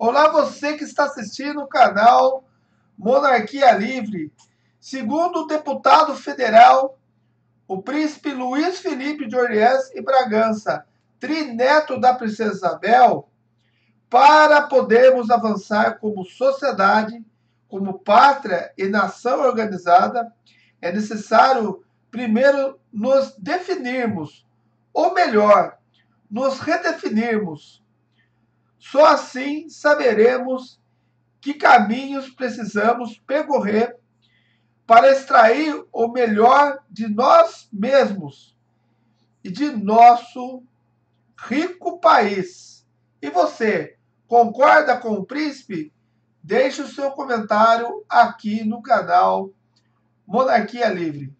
Olá, você que está assistindo o canal Monarquia Livre. Segundo o deputado federal, o príncipe Luiz Felipe de Orleans e Bragança, trineto da princesa Isabel, para podermos avançar como sociedade, como pátria e nação organizada, é necessário primeiro nos definirmos, ou melhor, nos redefinirmos só assim saberemos que caminhos precisamos percorrer para extrair o melhor de nós mesmos e de nosso rico país. E você, concorda com o príncipe? Deixe o seu comentário aqui no canal Monarquia Livre.